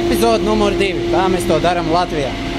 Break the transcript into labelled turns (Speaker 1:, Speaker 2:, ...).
Speaker 1: Epizode numur divi. Kā mēs to darām Latvijā.